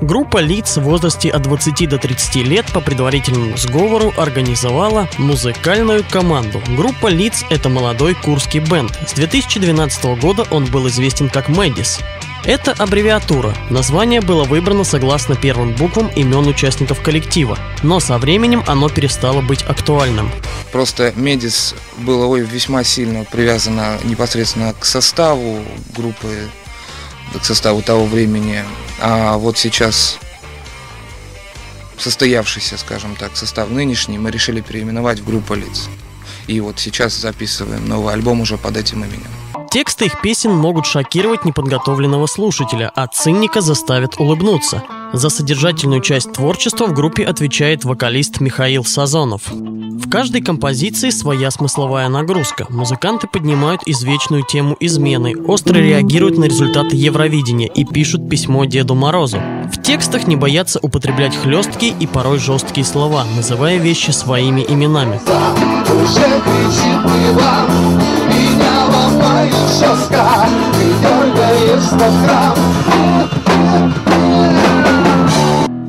Группа лиц в возрасте от 20 до 30 лет по предварительному сговору организовала музыкальную команду. Группа лиц – это молодой курский бенд. С 2012 года он был известен как Мэдис. Это аббревиатура. Название было выбрано согласно первым буквам имен участников коллектива, но со временем оно перестало быть актуальным. Просто Медис было весьма сильно привязано непосредственно к составу группы, к составу того времени. А вот сейчас состоявшийся, скажем так, состав нынешний мы решили переименовать в группу лиц. И вот сейчас записываем новый альбом уже под этим именем. Тексты их песен могут шокировать неподготовленного слушателя, а цинника заставят улыбнуться. За содержательную часть творчества в группе отвечает вокалист Михаил Сазонов. В каждой композиции своя смысловая нагрузка. Музыканты поднимают извечную тему измены, остро реагируют на результаты Евровидения и пишут письмо Деду Морозу. В текстах не боятся употреблять хлесткие и порой жесткие слова, называя вещи своими именами. Меня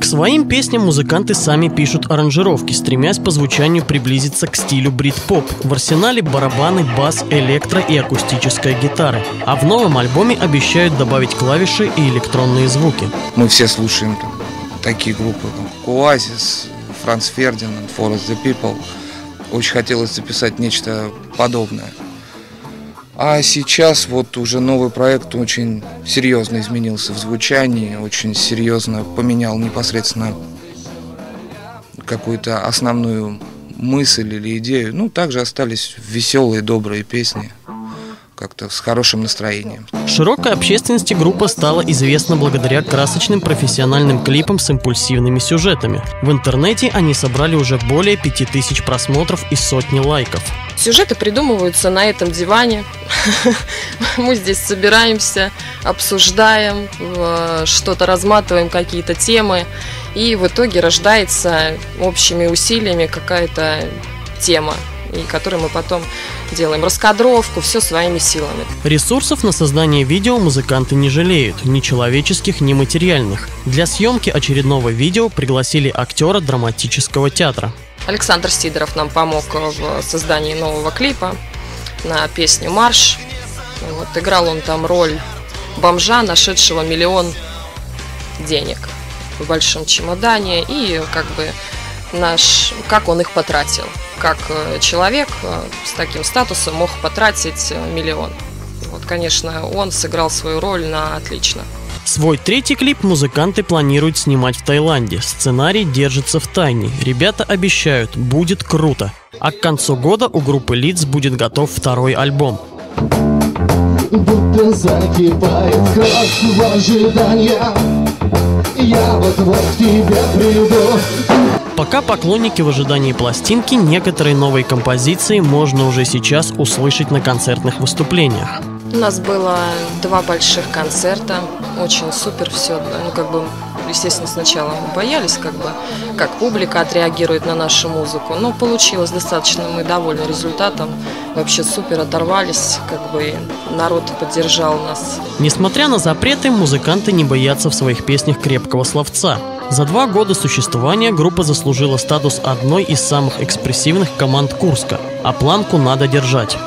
своим песням музыканты сами пишут аранжировки, стремясь по звучанию приблизиться к стилю брит-поп. В арсенале барабаны, бас, электро и акустическая гитара. А в новом альбоме обещают добавить клавиши и электронные звуки. Мы все слушаем там, такие группы, как Oasis, Франц Фердинанд, Forest the People. Очень хотелось записать нечто подобное. А сейчас вот уже новый проект очень серьезно изменился в звучании, очень серьезно поменял непосредственно какую-то основную мысль или идею. Ну, также остались веселые, добрые песни как-то с хорошим настроением. Широкой общественности группа стала известна благодаря красочным профессиональным клипам с импульсивными сюжетами. В интернете они собрали уже более 5000 просмотров и сотни лайков. Сюжеты придумываются на этом диване. Мы здесь собираемся, обсуждаем, э, что-то разматываем, какие-то темы. И в итоге рождается общими усилиями какая-то тема и который мы потом делаем раскадровку, все своими силами. Ресурсов на создание видео музыканты не жалеют, ни человеческих, ни материальных. Для съемки очередного видео пригласили актера драматического театра. Александр Сидоров нам помог в создании нового клипа на песню «Марш». Вот, играл он там роль бомжа, нашедшего миллион денег в большом чемодане и как бы наш, как он их потратил как э, человек э, с таким статусом мог потратить э, миллион. Вот, конечно, он сыграл свою роль на отлично. Свой третий клип музыканты планируют снимать в Таиланде. Сценарий держится в тайне. Ребята обещают, будет круто. А к концу года у группы Лиц будет готов второй альбом. Будто закипает кровь в ожидании Я вот-вот к тебе приду Пока поклонники в ожидании пластинки, некоторые новые композиции можно уже сейчас услышать на концертных выступлениях. У нас было два больших концерта, очень супер все, ну как бы естественно, сначала мы боялись, как бы, как публика отреагирует на нашу музыку. Но получилось достаточно, мы довольны результатом. Вообще супер оторвались, как бы народ поддержал нас. Несмотря на запреты, музыканты не боятся в своих песнях крепкого словца. За два года существования группа заслужила статус одной из самых экспрессивных команд Курска, а планку надо держать.